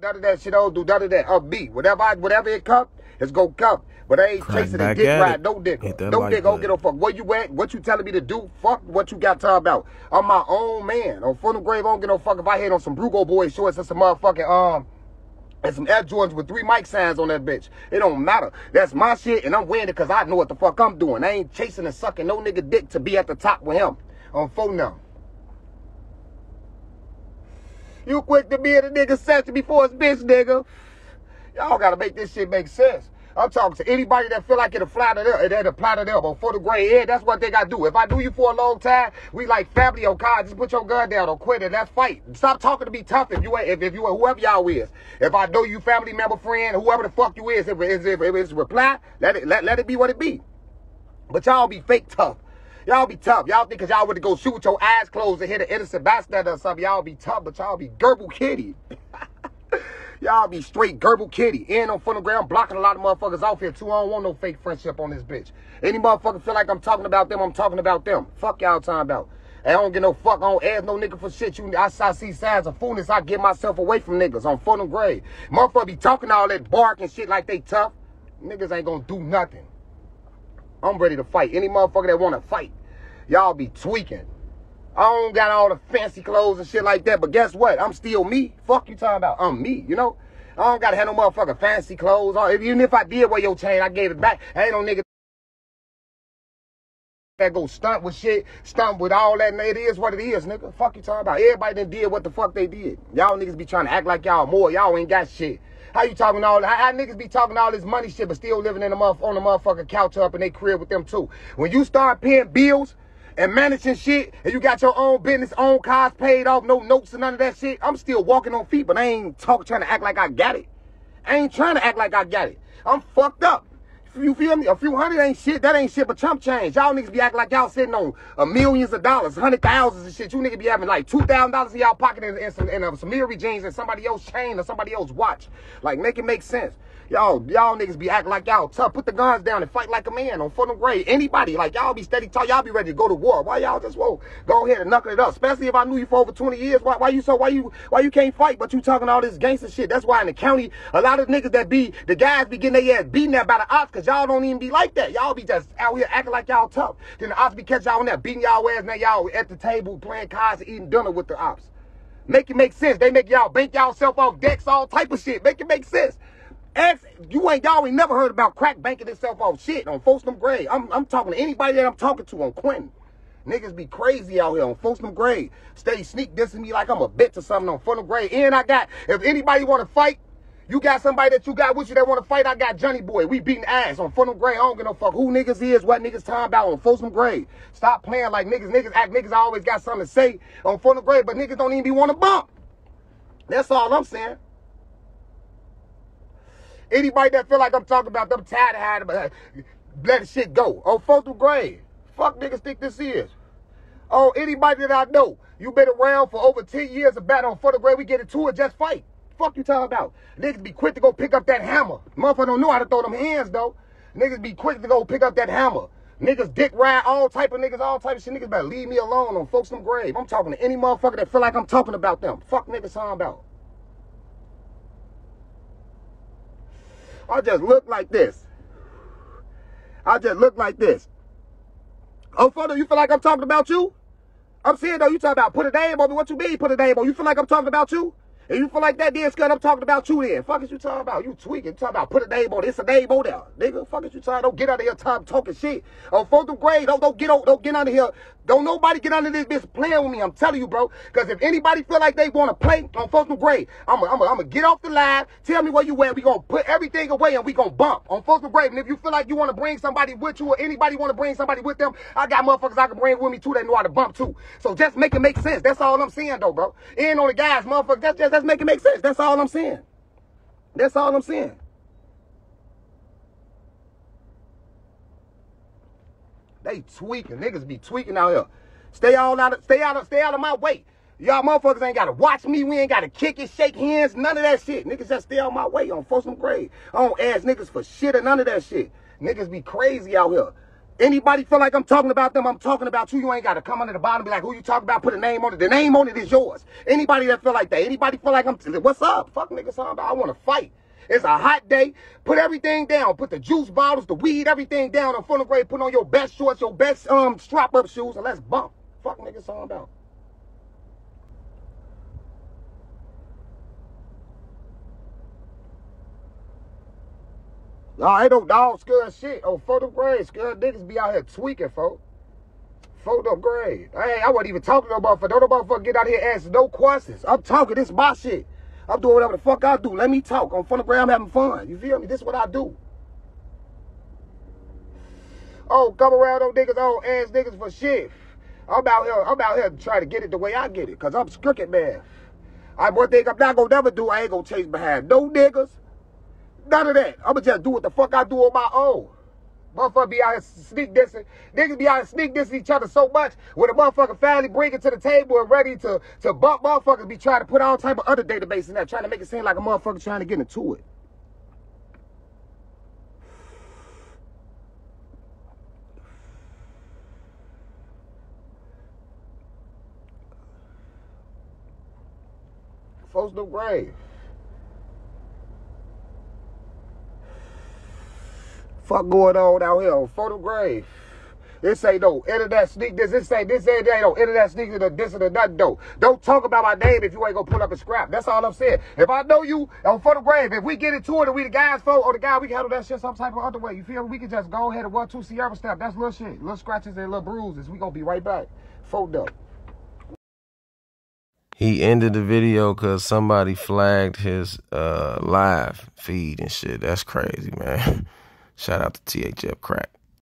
None of that shit. I don't do none of that. Me. Whatever I, whatever it come, it's gonna come. But I ain't Crack chasing a dick ride. No dick. No like dick. Don't get no fuck. Where you at? What you telling me to do? Fuck what you got time about. I'm my own man. On full grave, I don't get no fuck if I hit on some Brugo boy shorts and some motherfucking um and some Air Jordans with three mic signs on that bitch. It don't matter. That's my shit, and I'm wearing it because I know what the fuck I'm doing. I ain't chasing and sucking no nigga dick to be at the top with him. On phone now. You quick to be in a nigga section before his bitch, nigga. Y'all gotta make this shit make sense. I'm talking to anybody that feel like it'll fly to them, it'll apply to them. But for the gray hair, that's what they gotta do. If I knew you for a long time, we like family on God. Just put your gun down or quit it. Let's fight. Stop talking to be tough if you ain't, if, if you whoever y'all is. If I know you family member, friend, whoever the fuck you is, if, if, if, if it's reply, let it let, let it be what it be. But y'all be fake tough. Y'all be tough. Y'all think cause y'all would go shoot with your eyes closed and hit an innocent bystander or something. Y'all be tough, but y'all be gerbil kitty. y'all be straight gerbil kitty. And on front ground blocking a lot of motherfuckers off here too. I don't want no fake friendship on this bitch. Any motherfucker feel like I'm talking about them, I'm talking about them. Fuck y'all talking about. I don't get no fuck. I don't ask no nigga for shit. You, I, I see signs of foolness. I get myself away from niggas on front of grade. Motherfucker be talking all that bark and shit like they tough. Niggas ain't gonna do nothing. I'm ready to fight. Any motherfucker that wanna fight, y'all be tweaking. I don't got all the fancy clothes and shit like that, but guess what? I'm still me. Fuck you talking about? I'm me, you know? I don't gotta have no motherfucking fancy clothes. If- Even if I did wear your chain, I gave it back. I ain't no nigga that go stunt with shit, stunt with all that, and it is what it is, nigga. Fuck you talking about? Everybody done did what the fuck they did. Y'all niggas be trying to act like y'all more. Y'all ain't got shit. How you talking all how, how niggas be talking all this money shit but still living in a motherf- on a motherfucking couch up in they crib with them too? When you start paying bills and managing shit and you got your own business, own cars paid off, no notes and none of that shit, I'm still walking on feet, but I ain't talk trying to act like I got it. I ain't trying to act like I got it. I'm fucked up. You feel me? A few hundred ain't shit. That ain't shit but chump change. Y'all niggas be acting like y'all sitting on uh, millions of dollars, hundred thousands and shit. You niggas be having like two thousand dollars in y'all pocket and, and some and uh, some Leary jeans and somebody else chain or somebody else watch. Like make it make sense. Y'all, y'all niggas be acting like y'all tough. Put the guns down and fight like a man on and grade. Anybody, like y'all be steady talk. Y'all be ready to go to war. Why y'all just whoa, go ahead and knuckle it up? Especially if I knew you for over 20 years. Why, why you so? Why you? Why you can't fight? But you talking all this gangster shit. That's why in the county, a lot of niggas that be the guys be getting their ass beaten there by the ops because y'all don't even be like that. Y'all be just out here acting like y'all tough. Then the ops be catching y'all on there beating y'all ass. Now y'all at the table playing cards eating dinner with the ops. Make it make sense. They make y'all bank y'all self off decks, all type of shit. Make it make sense. Ask, you ain't y'all ain't never heard about crack banking itself off shit on Folsom Grade. I'm I'm talking to anybody that I'm talking to on Quentin. Niggas be crazy out here on Folsom Grade. Steady sneak dissing me like I'm a bitch or something on Folsom Gray. And I got, if anybody want to fight, you got somebody that you got with you that want to fight, I got Johnny Boy. We beating ass on Folsom Grade. I don't give no fuck who niggas is, what niggas talking about on Folsom Grade. Stop playing like niggas. Niggas act niggas I always got something to say on Folsom Grade, but niggas don't even be want to bump. That's all I'm saying. Anybody that feel like I'm talking about them tired of hiding, but uh, let the shit go. On Folsom Grade. Fuck niggas think this is. Oh, anybody that I know, you been around for over 10 years of battle on Folsom Grade, we get into it, just fight. Fuck you talking about. Niggas be quick to go pick up that hammer. Motherfucker don't know how to throw them hands though. Niggas be quick to go pick up that hammer. Niggas dick ride all type of niggas, all type of shit. Niggas better leave me alone on Folsom Grave. I'm talking to any motherfucker that feel like I'm talking about them. Fuck niggas talking about. I just look like this. I just look like this. Oh, photo, you feel like I'm talking about you? I'm saying though, you talking about put a name on me. What you mean put a name on? You feel like I'm talking about you? And you feel like that, then Scott, I'm talking about you then. Fuck is you talking about? You tweaking. Talking about put a name on. It's a name on there. Nigga, fuck is you talking Don't get out of here time talking shit. Oh, on fourth grade, don't, don't get on, don't get out of here. Don't nobody get under this bitch playing with me. I'm telling you, bro. Because if anybody feel like they want to play on fourth grade, I'm going to get off the line. Tell me where you at. We going to put everything away and we going to bump on fourth grade. And if you feel like you want to bring somebody with you or anybody want to bring somebody with them, I got motherfuckers I can bring with me too that know how to bump too. So just make it make sense. That's all I'm saying though, bro. And on the guys, motherfuckers, that's just, that's make it make sense. That's all I'm saying. That's all I'm saying. They tweaking. Niggas be tweaking out here. Stay all out of stay out of stay out of my way. Y'all motherfuckers ain't gotta watch me. We ain't gotta kick it, shake hands, none of that shit. Niggas just stay out my way on Folsom Grade. I don't ask niggas for shit or none of that shit. Niggas be crazy out here. Anybody feel like I'm talking about them, I'm talking about you. You ain't got to come under the bottom and be like, who you talking about? Put a name on it. The name on it is yours. Anybody that feel like that, anybody feel like I'm, what's up? Fuck nigga, something I want to fight. It's a hot day. Put everything down. Put the juice bottles, the weed, everything down on funnel grade. Put on your best shorts, your best um strap up shoes, and let's bump. Fuck nigga, something about. Nah, ain't no dog scared shit. Oh, photo grade. Scared niggas be out here tweaking, folks. Photo grade. Hey, I wasn't even talking no motherfucker. Don't no motherfucker get out here asking no questions. I'm talking. This my shit. I'm doing whatever the fuck I do. Let me talk. I'm phonogram, I'm having fun. You feel me? This is what I do. Oh, come around those niggas, old ass niggas for shit. I'm out here, I'm out here trying to get it the way I get it. Cause I'm crooked man. I one thing I'm not gonna never do, I ain't gonna chase behind no niggas. None of that. I'ma just do what the fuck I do on my own. Motherfucker be out here sneak dissing. Niggas be out here sneak dissing each other so much when a motherfucker finally bring it to the table and ready to, to bump motherfuckers be trying to put all type of other databases in there, trying to make it seem like a motherfucker trying to get into it. Folks no grave. Fuck going on out here on photo grave. It say no, internet sneak this. It say this ain't that no internet sneak this and the nothing though. Don't talk about my name if you ain't gonna pull up a scrap. That's all I'm saying. If I know you on grave, if we get into it and we the guys for or the guy, we can handle that shit some type of other way. You feel me? We can just go ahead and one two Sierra step. That's little shit. Little scratches and little bruises. We gonna be right back. Fold up. He ended the video because somebody flagged his uh, live feed and shit. That's crazy, man. Shout out to THF Crack.